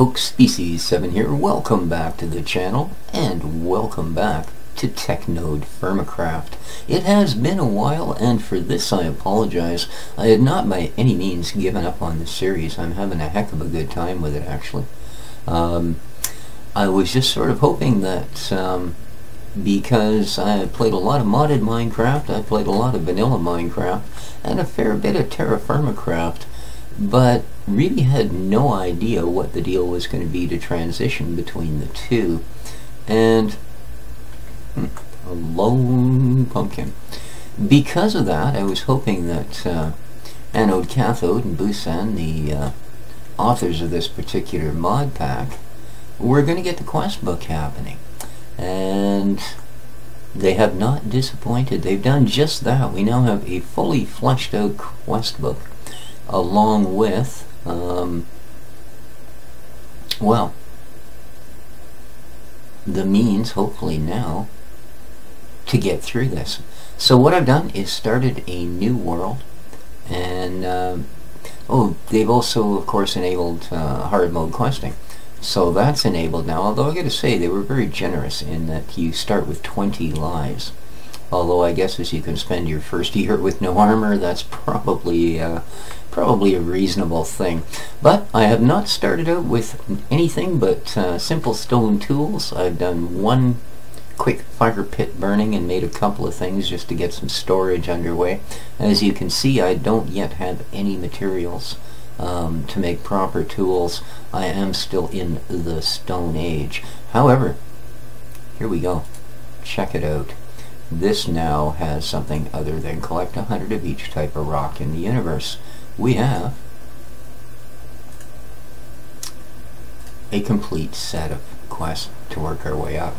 folks, Species7 here. Welcome back to the channel, and welcome back to TechNode Firmacraft. It has been a while, and for this I apologize. I had not by any means given up on this series. I'm having a heck of a good time with it, actually. Um, I was just sort of hoping that um, because I played a lot of modded Minecraft, I played a lot of vanilla Minecraft, and a fair bit of Terra Firmacraft, but really had no idea what the deal was going to be to transition between the two. And hmm, a lone pumpkin. Because of that, I was hoping that uh, Anode Cathode and Busan, the uh, authors of this particular mod pack, were going to get the quest book happening. And they have not disappointed. They've done just that. We now have a fully fleshed out quest book along with, um, well, the means, hopefully now, to get through this. So what I've done is started a new world, and, uh, oh, they've also, of course, enabled uh, hard mode questing. So that's enabled now, although I gotta say, they were very generous in that you start with 20 lives. Although I guess as you can spend your first year with no armor, that's probably uh, probably a reasonable thing. But I have not started out with anything but uh, simple stone tools. I've done one quick fire pit burning and made a couple of things just to get some storage underway. As you can see, I don't yet have any materials um, to make proper tools. I am still in the Stone Age. However, here we go. Check it out. This now has something other than collect a hundred of each type of rock in the universe. We have a complete set of quests to work our way up.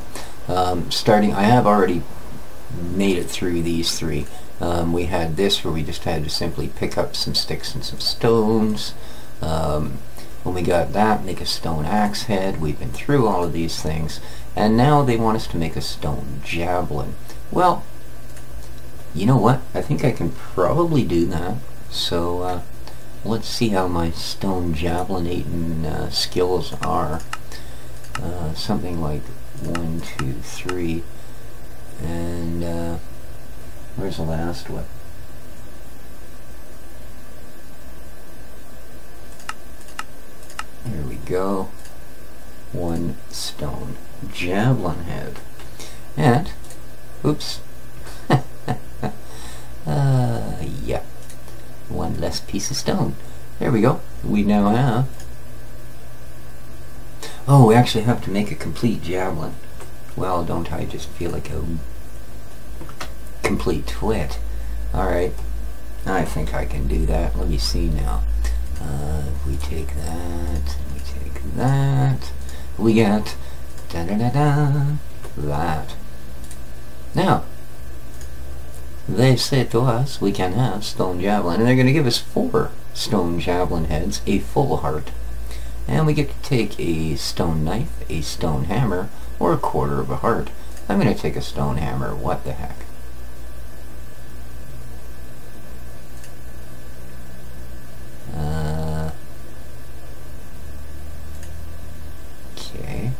Um, starting, I have already made it through these three. Um, we had this where we just had to simply pick up some sticks and some stones. Um, when we got that, make a stone axe head. We've been through all of these things. And now they want us to make a stone javelin. Well, you know what? I think I can probably do that. So uh, let's see how my stone javelinating uh, skills are. Uh, something like one, two, three, and uh, where's the last one? There we go. One stone javelin head. And Oops. uh, yeah. One less piece of stone. There we go. We now have... Oh, we actually have to make a complete javelin. Well, don't I just feel like a complete twit. Alright. I think I can do that. Let me see now. Uh, we take that, we take that, we get da da da da that. Now, they said to us we can have stone javelin, and they're going to give us four stone javelin heads, a full heart, and we get to take a stone knife, a stone hammer, or a quarter of a heart. I'm going to take a stone hammer, what the heck. Uh, okay.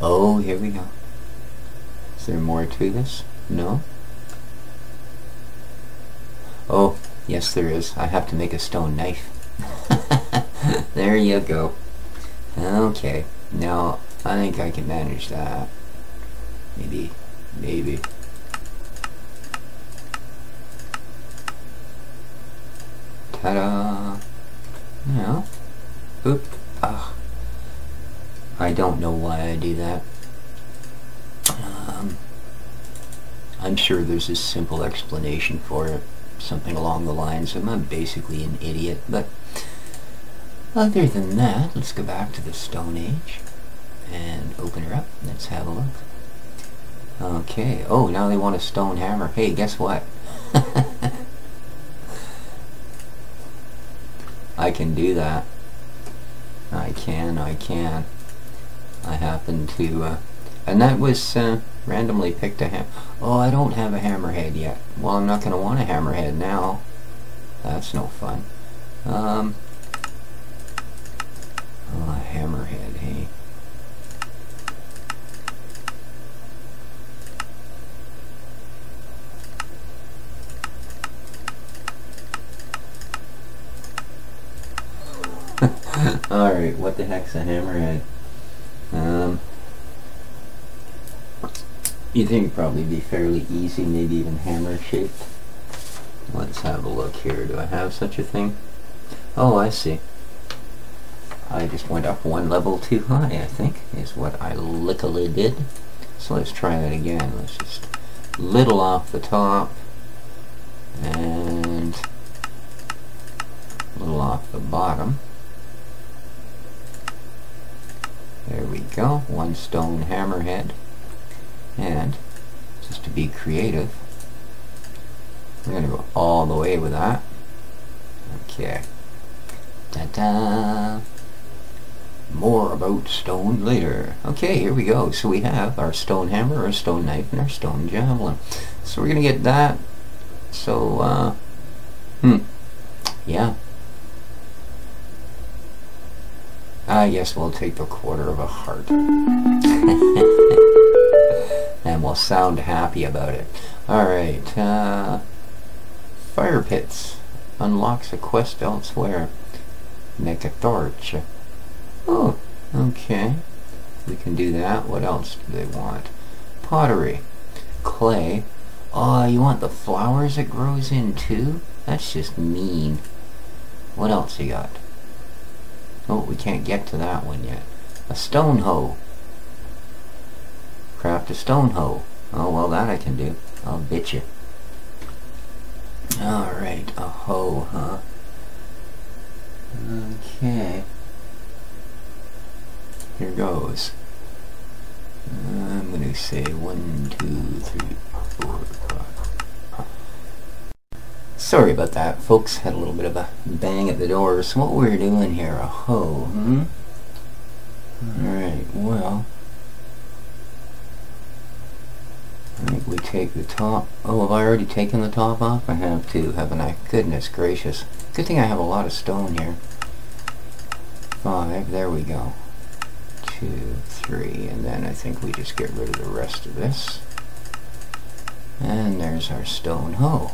Oh, here we go. Is there more to this? No? Oh, yes there is. I have to make a stone knife. there you go. Okay, now I think I can manage that. Maybe, maybe. Ta-da! Yeah. Oop. Ah. I don't know why I do that. Um, I'm sure there's a simple explanation for it. Something along the lines of I'm basically an idiot, but other than that, let's go back to the Stone Age and open her up. Let's have a look. Okay. Oh, now they want a stone hammer. Hey, guess what? I can do that. I can, I can. I happen to, uh, and that was uh, randomly picked a ham. Oh, I don't have a hammerhead yet. Well, I'm not going to want a hammerhead now. That's no fun. Um, oh, hammerhead, hey? Alright, what the heck's a hammerhead? You think probably be fairly easy, maybe even hammer shaped. Let's have a look here. Do I have such a thing? Oh, I see. I just went up one level too high, I think, is what I lickily did. So let's try that again. Let's just little off the top and little off the bottom. There we go, one stone hammerhead. And just to be creative, we're going to go all the way with that. Okay. Ta-da! More about stone later. Okay, here we go. So we have our stone hammer, our stone knife, and our stone javelin. So we're going to get that. So, uh, hmm, yeah. I guess we'll take the quarter of a heart. and we'll sound happy about it. Alright, uh, Fire Pits unlocks a quest elsewhere. Make a torch. Oh, okay. We can do that. What else do they want? Pottery. Clay. Oh, you want the flowers it grows in too? That's just mean. What else you got? Oh, we can't get to that one yet. A stone hoe. Craft a stone hoe. Oh, well, that I can do. I'll bet you. Alright, a hoe, huh? Okay. Here goes. I'm to say one, two, three, four, five. Sorry about that, folks. Had a little bit of a bang at the door. So what we're doing here, a hoe, hmm? Alright, well... We take the top. Oh, have I already taken the top off? I have to, haven't I? Goodness gracious. Good thing I have a lot of stone here. Five, there we go. Two, three, and then I think we just get rid of the rest of this. And there's our stone hoe.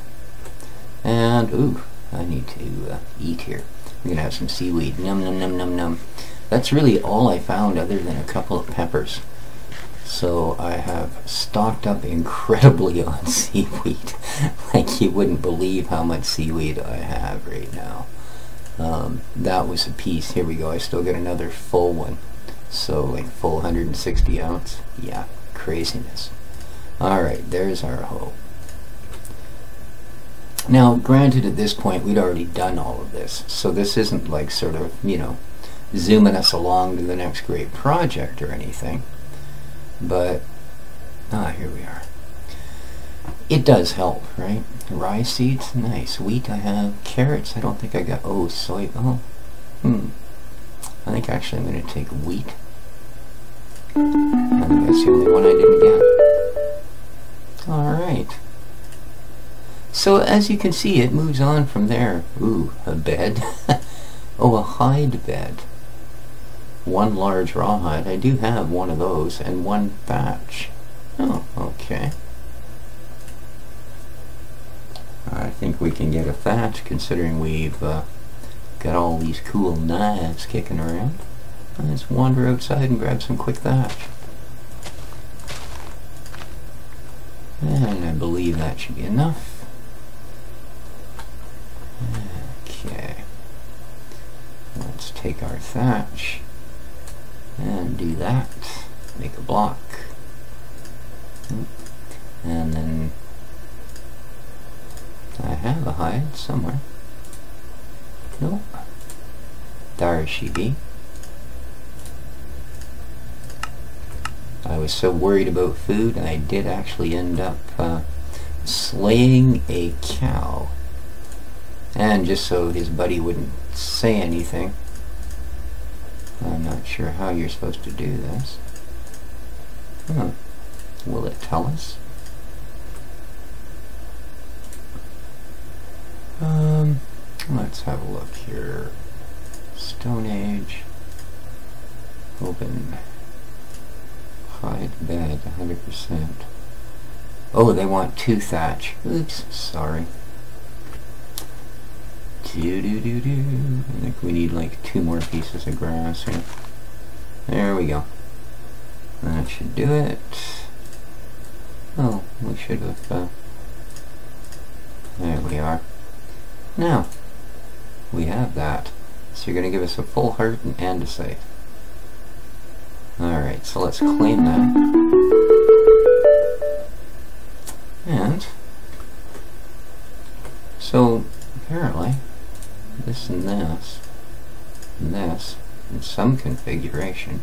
And, ooh, I need to uh, eat here. We're going to have some seaweed. Num, num, num, num, num. That's really all I found other than a couple of peppers. So I have stocked up incredibly on seaweed. like you wouldn't believe how much seaweed I have right now. Um, that was a piece. Here we go. I still got another full one. So like full 160 ounce. Yeah, craziness. Alright, there's our hoe. Now, granted at this point we'd already done all of this. So this isn't like sort of, you know, zooming us along to the next great project or anything. But, ah, here we are. It does help, right? Rye seeds, nice. Wheat, I have. Carrots, I don't think I got. Oh, soy. Oh, hmm. I think actually I'm going to take wheat. I think that's the only one I didn't get. Alright. So as you can see, it moves on from there. Ooh, a bed. oh, a hide bed one large rawhide. I do have one of those and one thatch. Oh, okay. I think we can get a thatch considering we've uh, got all these cool knives kicking around. Let's wander outside and grab some quick thatch. And I believe that should be enough. Okay. Let's take our thatch that. Make a block. And then I have a hide somewhere. Nope. There she be. I was so worried about food and I did actually end up uh, slaying a cow. And just so his buddy wouldn't say anything I'm not sure how you're supposed to do this. Huh. Will it tell us? Um, let's have a look here. Stone Age. Open. Hide bed, 100%. Oh, they want two thatch. Oops, sorry. Do do do do. I think we need like two more pieces of grass here. There we go. That should do it. Oh, we should have, uh, there we are. Now, we have that. So you're going to give us a full heart and andesite. Alright, so let's claim that. And, so, apparently, this and this, and this, in some configuration,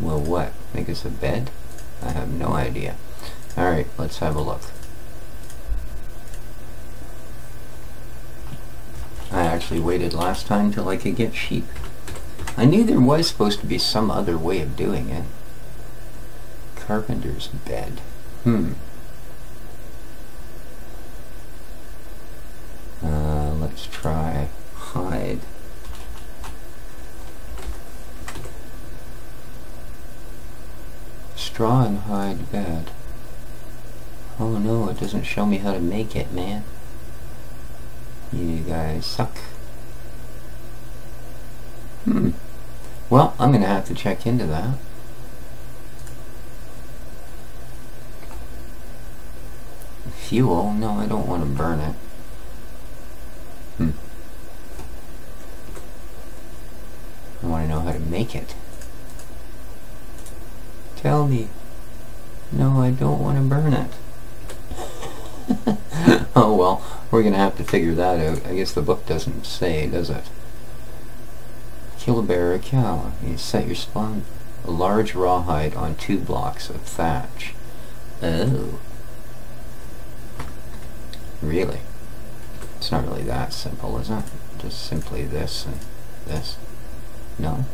will what? Make us a bed? I have no idea. Alright, let's have a look. I actually waited last time till I could get sheep. I knew there was supposed to be some other way of doing it. Carpenter's bed. Hmm. Uh, let's try hide. Straw and hide bed. Oh show me how to make it, man. You guys suck. Hmm. Well, I'm going to have to check into that. Fuel? No, I don't want to burn it. Hmm. I want to know how to make it. Tell me. No, I don't want to burn it. oh well, we're going to have to figure that out. I guess the book doesn't say, does it? Kill a bear or a cow. You set your spawn a large rawhide on two blocks of thatch. Oh. Really? It's not really that simple, is it? Just simply this and this. No?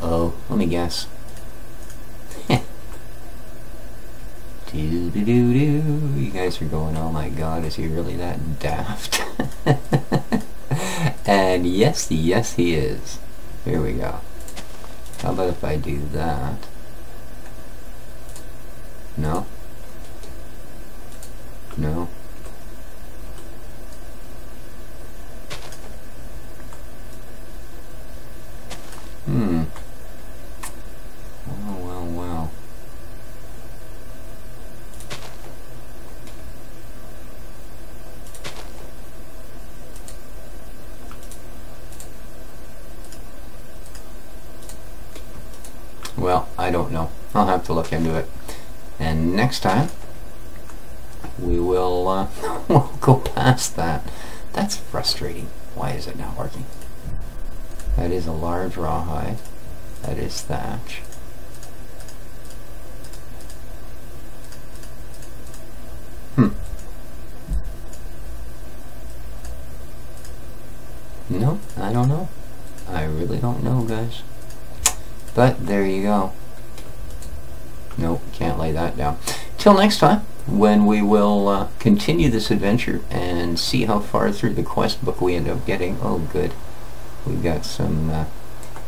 Oh, let me guess. Do do do do. You guys are going, oh my god, is he really that daft? and yes, yes he is. Here we go. How about if I do that? No? No? Hmm. Well, well, well. Well, I don't know. I'll have to look into it. And next time, we will uh, we'll go past that. That's frustrating. Why is it not working? That is a large rawhide. That is thatch. Hmm. No, I don't know. I really don't know, guys. But there you go. That down. Till next time, when we will uh, continue this adventure and see how far through the quest book we end up getting. Oh, good. We've got some uh,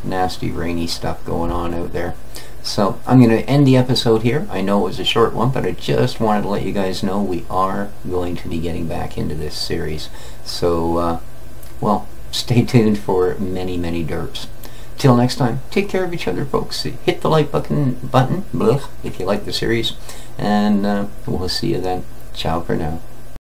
nasty rainy stuff going on out there. So I'm going to end the episode here. I know it was a short one, but I just wanted to let you guys know we are going to be getting back into this series. So, uh, well, stay tuned for many, many derps. Till next time, take care of each other, folks. Hit the like button, button blech, if you like the series, and uh, we'll see you then. Ciao for now.